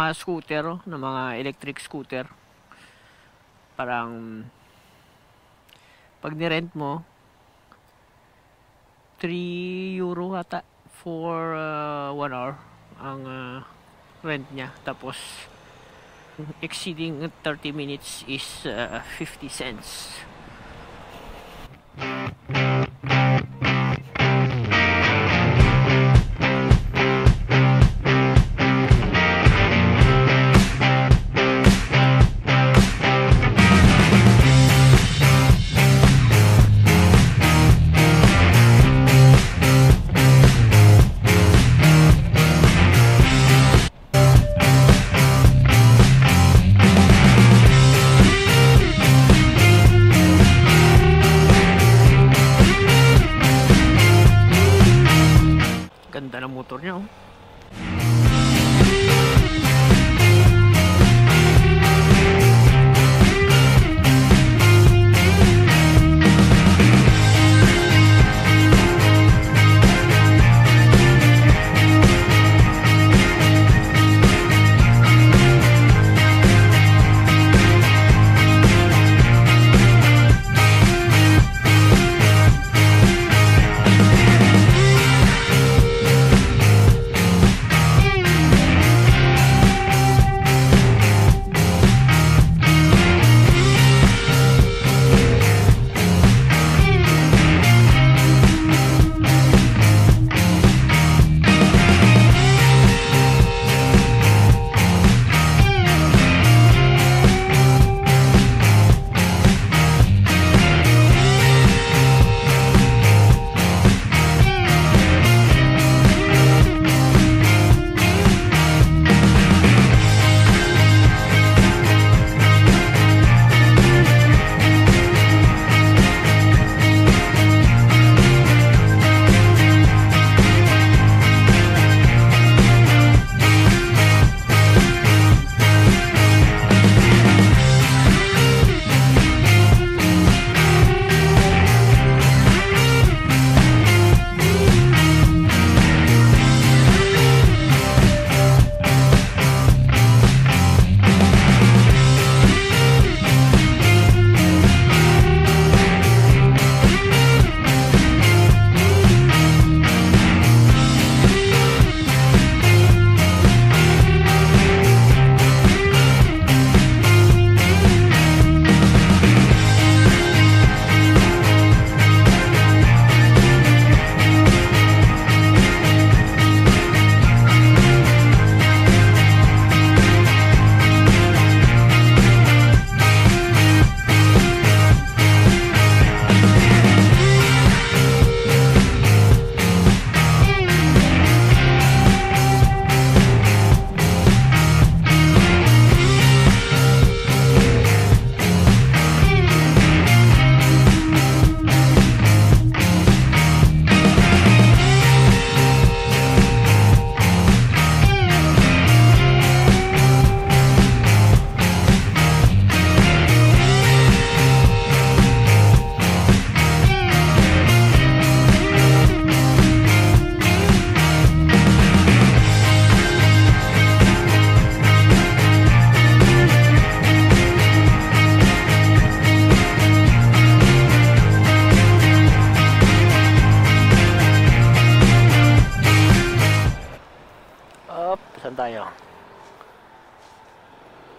mga scooter, na mga electric scooter. Parang pag ni-rent mo 3 euro ata for 1 uh, hour ang uh, rent niya. Tapos exceeding 30 minutes is uh, 50 cents.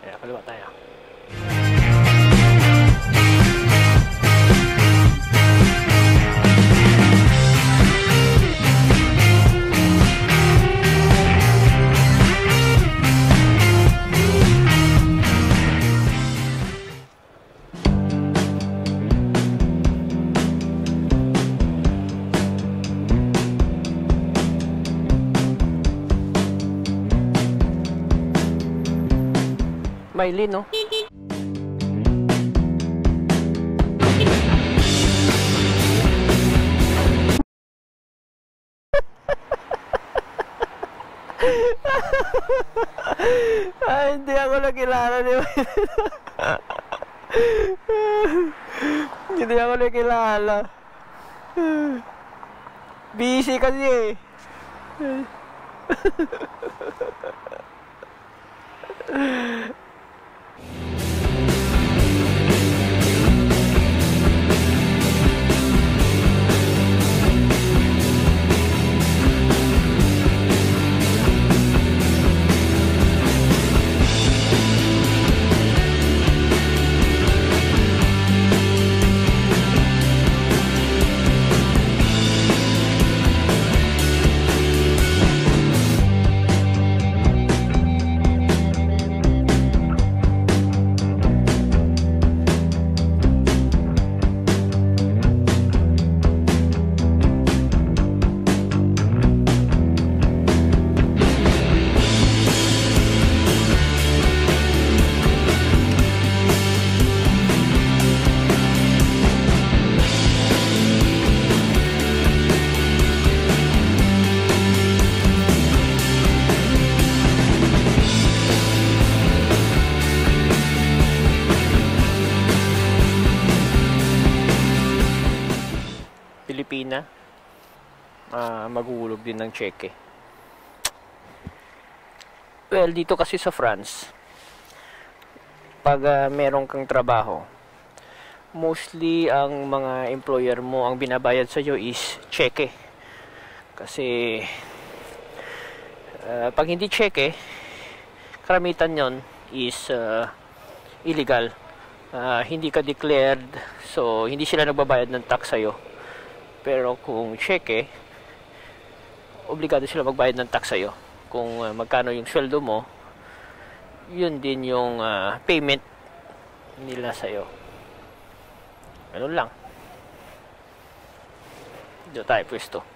Ya, 点吧，大爷 Maylin, no? Ay, hindi ako nakilala ni Hindi ako nakilala. Busy kasi eh. Pilipina, ah, maguhulog din ng cheque. Well, dito kasi sa France, pag ah, meron kang trabaho, mostly ang mga employer mo ang binabayad sa iyo is cheque. Kasi ah, pag hindi cheque, karamitan yon is ah, illegal. Ah, hindi ka declared, so hindi sila nagbabayad ng tax sa'yo. Pero kung cheque, obligado sila magbayad ng tax sa'yo. Kung uh, magkano yung sweldo mo, yun din yung uh, payment nila sa'yo. Ganun lang. Dito tayo pwesto.